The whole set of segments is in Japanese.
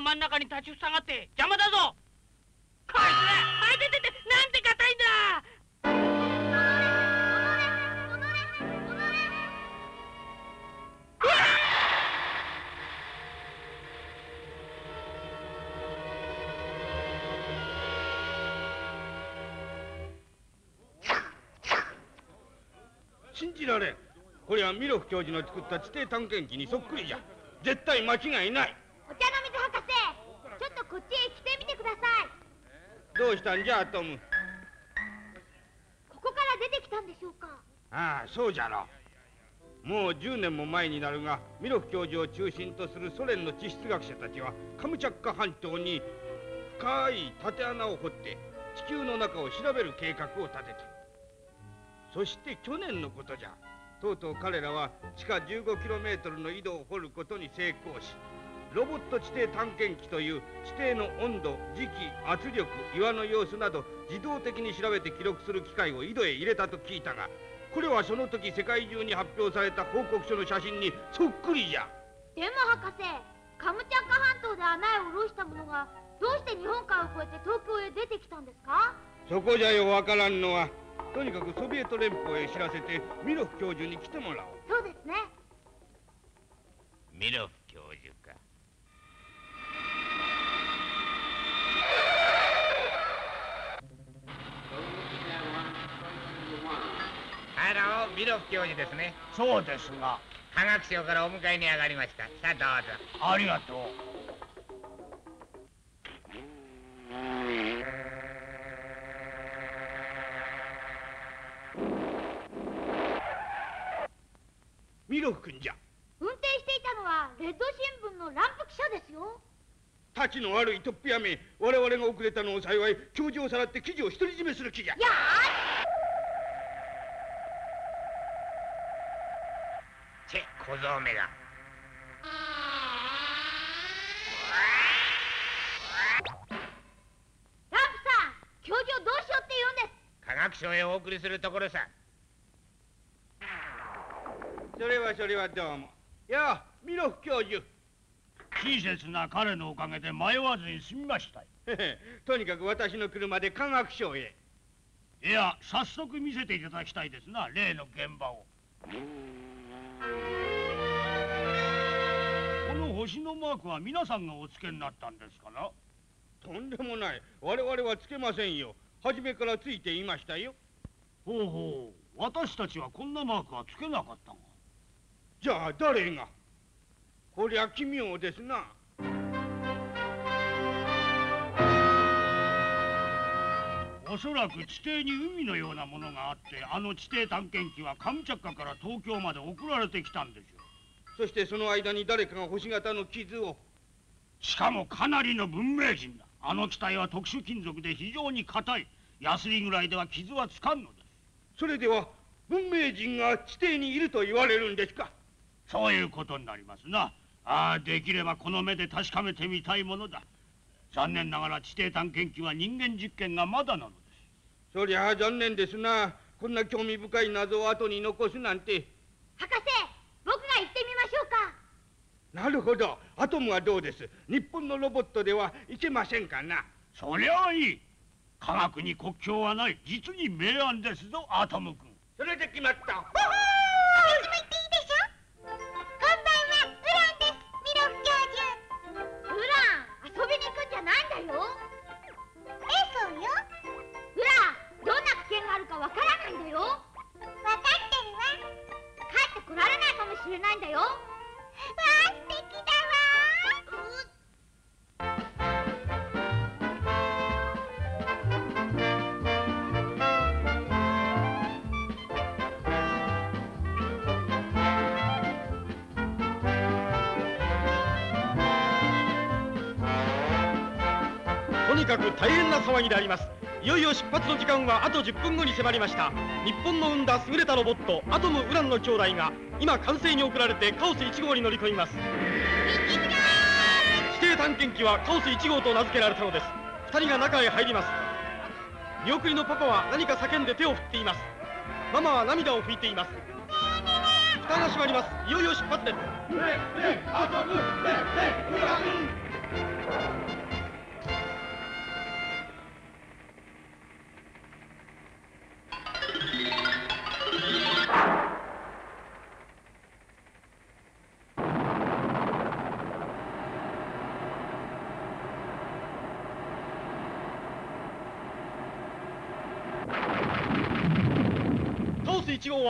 の真ん中に立ちふさがって邪魔だぞ。こいつらあてててなんて硬いんだ。信じられん。これはミロフ教授の作った地底探検機にそっくりじゃ。絶対間違いないお茶の水博士ちょっとこっちへ来てみてください。どうしたんじゃアトム？ここから出てきたんでしょうか。ああそうじゃろ。もう10年も前になるがミロフ教授を中心とするソ連の地質学者たちはカムチャッカ半島に深い縦穴を掘って地球の中を調べる計画を立てた。そして去年のことじゃ。とうとう彼らは地下 15km の井戸を掘ることに成功しロボット地底探検機という地底の温度時期圧力岩の様子など自動的に調べて記録する機械を井戸へ入れたと聞いたがこれはその時世界中に発表された報告書の写真にそっくりじゃ。でも博士カムチャッカ半島で穴へ下ろしたものがどうして日本海を越えて東京へ出てきたんですか？そこじゃよわからんのはとにかくソビエト連邦へ知らせてミロフ教授に来てもらおう。そうですね。ミロフ教授かハロー、ミロフ教授ですね。そうですが科学省からお迎えに上がりました。さあどうぞ。ありがとうミロフ君じゃ運転していたのはレッド新聞のランプ記者ですよたちの悪いトップやめ我々が遅れたのを幸い教授をさらって記事を独り占めする気じゃいやチ小僧めが。ランプさん教授をどうしようって言うんです。科学省へお送りするところさ。それはそれはどうも。ようミロフ教授。親切な彼のおかげで迷わずに済みました とにかく私の車で科学省へ。いや早速見せていただきたいですな例の現場を星のマークは皆さんがお付けになったんですかな？とんでもない。我々はつけませんよ。初めからついていましたよ。ほうほう。私たちはこんなマークはつけなかったがじゃあ誰が？こりゃ奇妙ですな。おそらく地底に海のようなものがあってあの地底探検機はカムチャッカから東京まで送られてきたんでしょうそしてその間に誰かが星型の傷を。しかもかなりの文明人だ。あの機体は特殊金属で非常に硬い。ヤスリぐらいでは傷はつかんのです。それでは文明人が地底にいると言われるんですか？そういうことになりますな。ああできればこの目で確かめてみたいものだ。残念ながら地底探検機は人間実験がまだなのです。そりゃあ残念ですな。こんな興味深い謎を後に残すなんて。博士僕が行ってみましょうかなるほど。アトムはどうです？日本のロボットではいけませんかな？そりゃあいい。科学に国境はない実に明暗ですぞアトム君。それで決まったの時間はあと10分後に迫りました。日本の生んだ優れたロボットアトムウランの兄弟が今完成に送られてカオス1号に乗り込みます。地底探検機はカオス1号と名付けられたのです。2人が中へ入ります。見送りのパパは何か叫んで手を振っています。ママは涙を拭いています。蓋が閉まります。いよいよ出発です。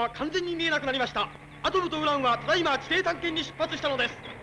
は完全に見えなくなりました。アトムとウランはただいま地底探検に出発したのです。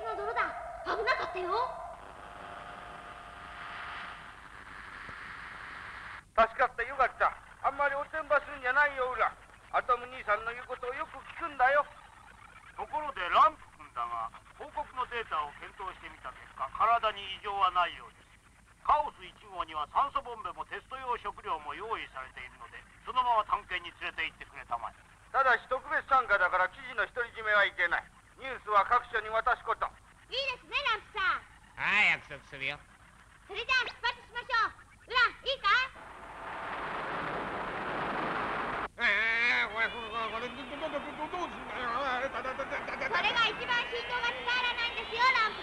の泥だ。危なかったよ。助かったよかったあんまりおてんばするんじゃないよウラアトム兄さんの言うことをよく聞くんだよ。ところでランプ君だが報告のデータを検討してみた結果体に異常はないようです。カオス1号には酸素ボンベもテスト用食料も用意されているのでそのまま探検に連れて行ってくれたまえ。ただし特別参加だから記事の独り占めはいけないニュースは各所に渡すこと。いいですねランプさん。はい約束するよ。それじゃあ出発しましょう。ウランいいかああこれこれこれどどどどどどうすんだよ。あーだだだだだだそれが一番振動が伝わらないんですよランプ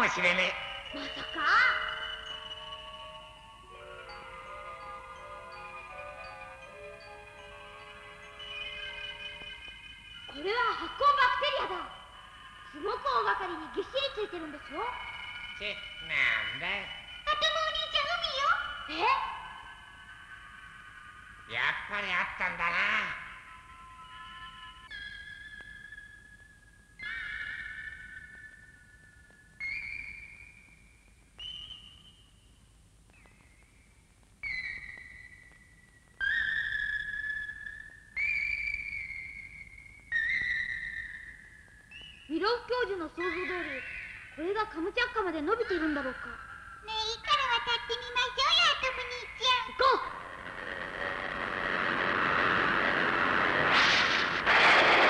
もしれねまさか。これは発酵バクテリアだ。すごく大掛かりにぎっしりついてるんですよ。えちなんだお兄ちゃん海よ。え？やっぱりあったんだな教授の想像通りこれがカムチャッカまで伸びているんだろうか。ねえいいから渡ってみましょうよアトム兄ちゃん。行こ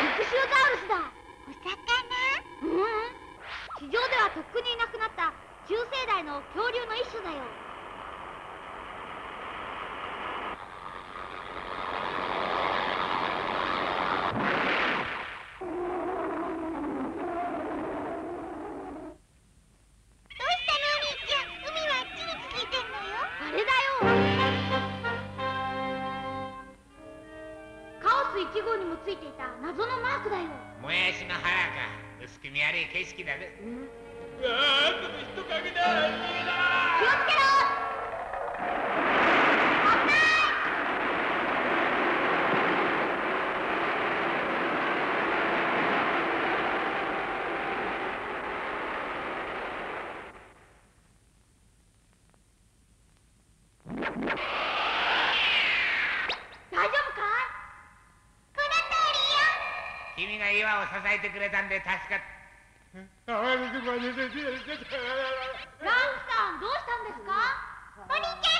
う。ミクシオザウルスだ。お魚？ううん。地上ではとっくにいなくなった中生代の恐竜の一種だよを支えてくれたんで助かった。ランプさんどうしたんですか？お兄ちゃん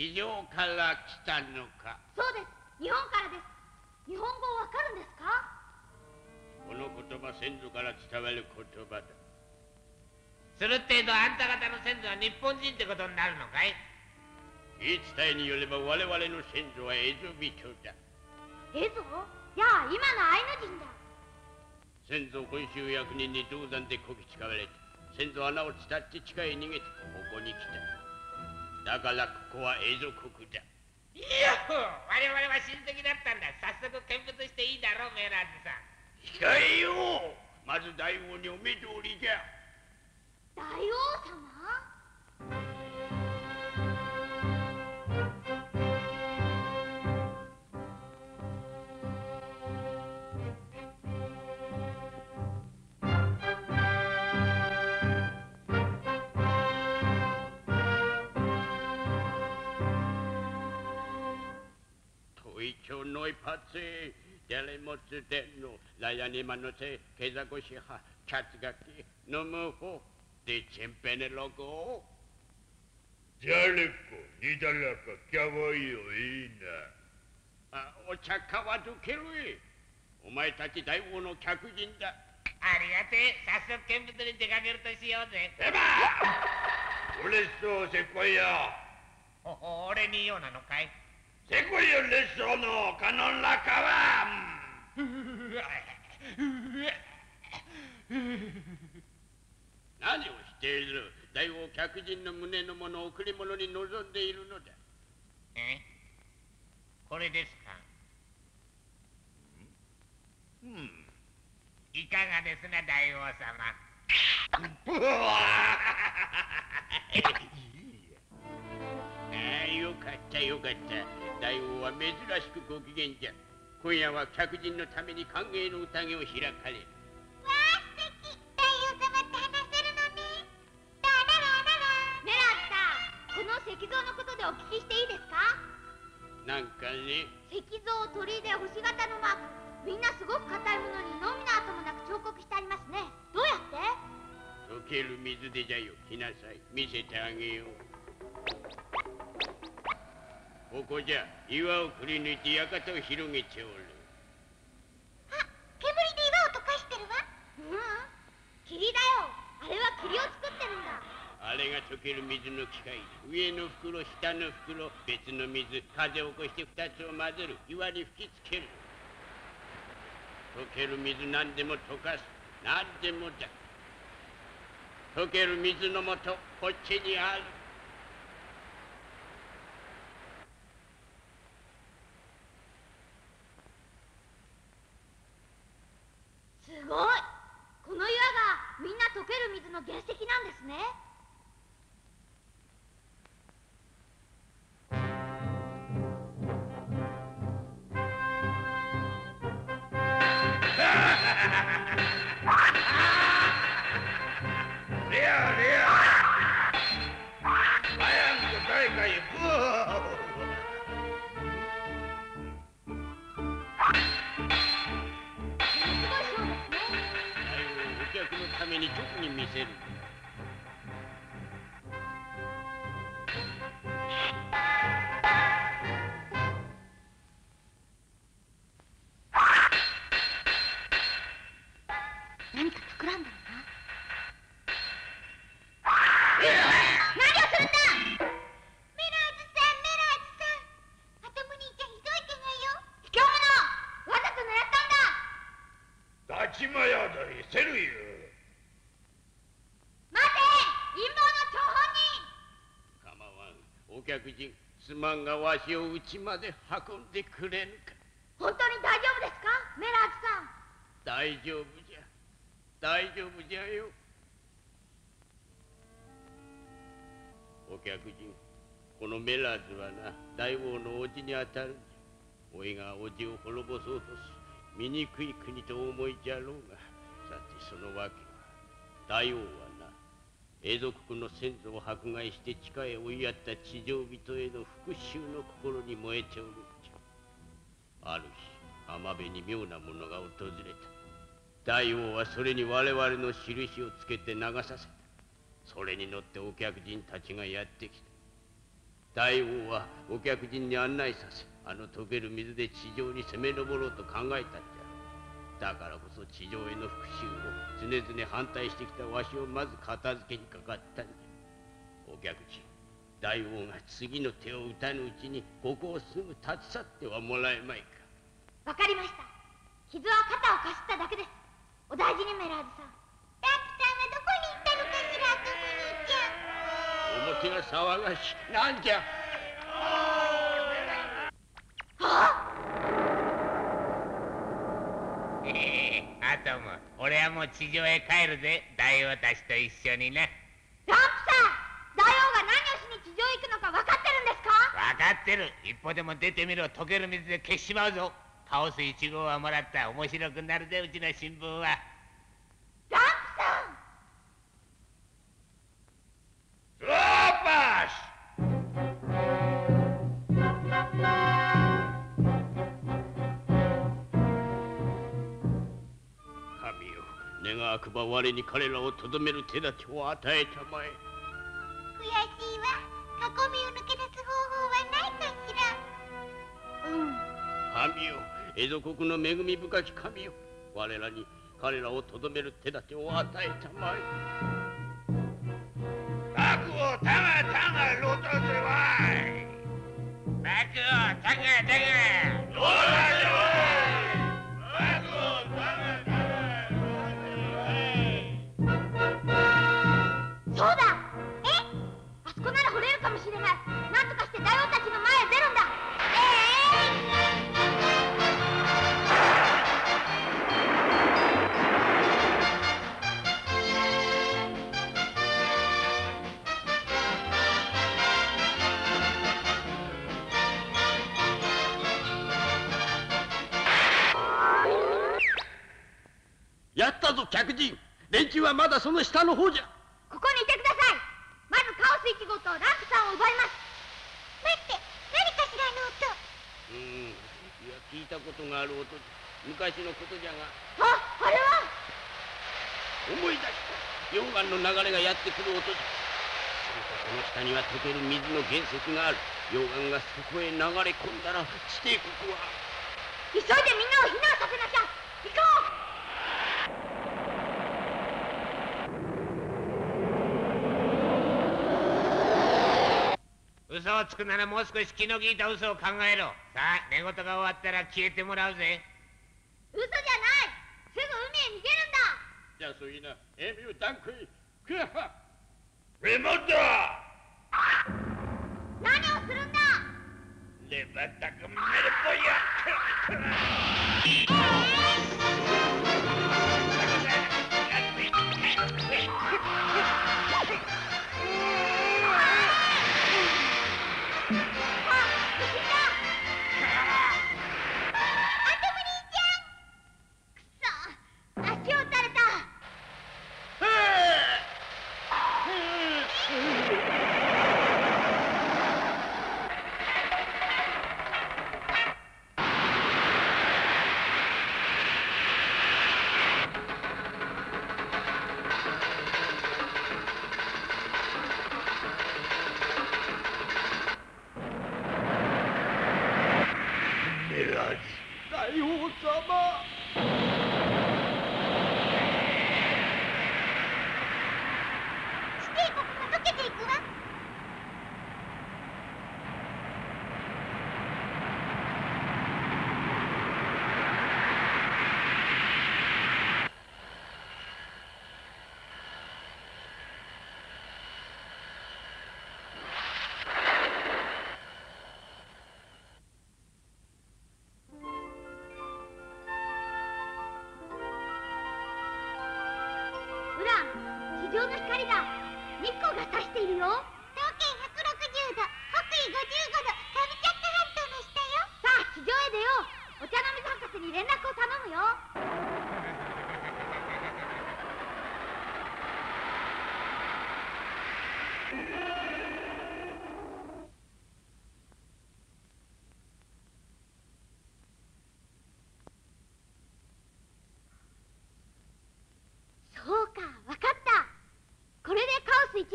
地上から来たのか？そうです。日本からです。日本語わかるんですか？この言葉先祖から伝わる言葉だ。するってえとあんた方の先祖は日本人ってことになるのかい？言い伝えによれば我々の先祖はエゾビトだ。えぞいや今のアイヌ人だ。先祖本州役人に銅山でこき使われて先祖穴を伝って地下へ逃げてここに来ただからここはエゾ国だいや我々は親戚だったんだ。早速見物していいだろうメーラーズさん。控えようまず大王にお目通りじゃノイパツェ誰もつでのラヤニマノセケザコシハキャツガキノムホデチェンペネロゴ。ジャレコニダラカキャワイオいいな。あお茶かわどけるい。お前たち大王の客人だ。ありがてえ。早速見物に出かけるとしようぜ。エバー！レッソーセコイヤほほ俺に用なのかいセコイヤレッソーのカノンラカワ何をしている？大王客人の胸のものを贈り物に望んでいるのだえ？これですか？うん。いかがですな大王様？よかったよかった。大王は珍しくご機嫌じゃ。今夜は客人のために歓迎の宴を開かれる。わあ素敵。大王様って話せるのね。ラララララメラーズさんこの石像のことでお聞きしていいですか？なんかね。石像鳥居で星型のマークみんなすごく硬いものにのみの跡もなく彫刻してありますね。どうやって？溶ける水でじゃよ。来なさい。見せてあげようここじゃ岩をくり抜いて館を広げておる。あ煙で岩を溶かしてるわ。うん。霧だよ。あれは霧を作ってるんだ。あれが溶ける水の機械。上の袋下の袋。別の水風を起こして二つを混ぜる。岩に吹きつける。溶ける水何でも溶かす。何でもだ。溶ける水のもとこっちにあるすごい。この岩がみんな溶ける水の原石なんですね。レ せる何か企んだのか何をするんだ？メすまんがわしを家まで運んでくれぬか。本当に大丈夫ですか？メラーズさん。大丈夫じゃ。大丈夫じゃよ。お客人このメラーズはな大王の叔父にあたる。んじゃおいが叔父を滅ぼそうとする醜い国と思いじゃろうが。さてその訳は大王はな永続国の先祖を迫害して地下へ追いやった地上人への復讐の心に燃えておるんじゃある日浜辺に妙なものが訪れた。大王はそれに我々の印をつけて流させた。それに乗ってお客人たちがやってきた。大王はお客人に案内させあの溶ける水で地上に攻め上ろうと考えたんじゃだからこそ地上への復讐を常々反対してきたわしをまず片付けにかかったんじゃお客人大王が次の手を打たぬうちにここをすぐ立ち去ってはもらえまいか。わかりました。傷は肩をかすっただけです。お大事にメラーズさんダックさんはどこに行ったのかしら？アトム兄ちゃん表が騒がし。いなんじゃええアトム俺はもう地上へ帰るぜ。大王たちと一緒にな。ダンプさん大王が何をしに地上へ行くのか分かってるんですか？分かってる。一歩でも出てみろ。溶ける水で消しちまうぞ。カオス1号はもらった。面白くなるぜうちの新聞は。ダンプ願わくば我に彼らをとどめる手立てを与えたまえ悔しいわ囲みを抜け出す方法はないかしらうん神よ江戸国の恵み深き神よ我らに彼らをとどめる手立てを与えたまえ悪をたがたがロトゼワイバクをタガタガ客人。連中はまだその下の方じゃ。ここにいてください。まずカオス1号とランプさんを奪います。待って。何かしらあの音。うんいや聞いたことがある音。じゃ昔のことじゃが。ああれは？思い出した。溶岩の流れがやってくる音じゃ。するとその下には溶ける水の原石がある。溶岩がそこへ流れ込んだら地底国は。急いでみんなを避難させなきゃ。行こう嘘をつくならもう少し気の利いた嘘を考えろ。さあ寝言が終わったら消えてもらうぜ。嘘じゃない。すぐ海へ逃げるんだ。じゃあそういなエミューダンクイクハ。レモンだ何をするんだ。レバタクメルポヤあ、死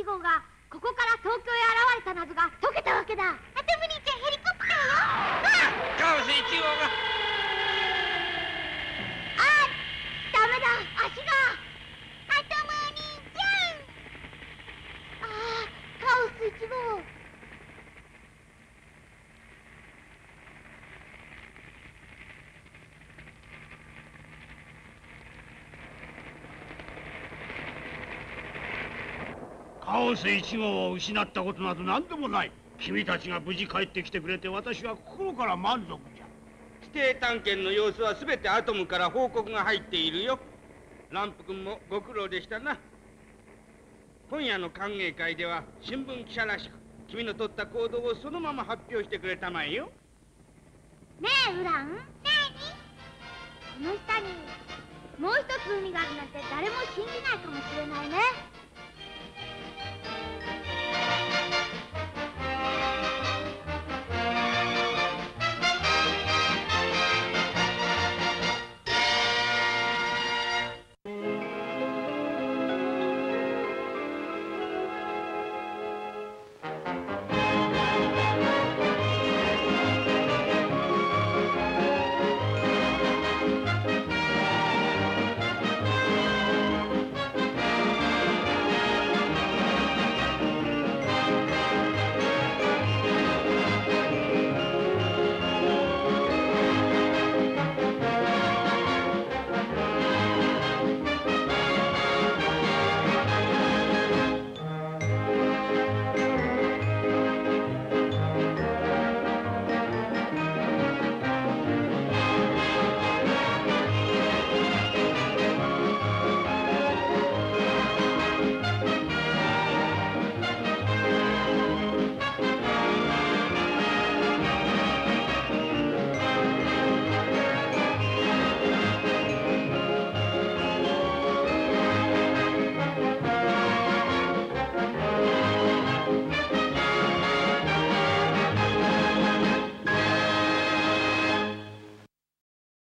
号がここから東京へ現れた謎が解けたわけだ。アトム兄ちゃんヘリコプターよあカオス1号があダメだ。足が。アトムお兄ちゃんああカオス1号カオス1号を失ったことなど何でもない。君たちが無事帰ってきてくれて私は心から満足じゃ。地底探検の様子は全てアトムから報告が入っているよ。ランプ君もご苦労でしたな。今夜の歓迎会では新聞記者らしく君の取った行動をそのまま発表してくれたまえよ。ねえウラン。何この下にもう一つ海があるなんて誰も信じないかもしれないね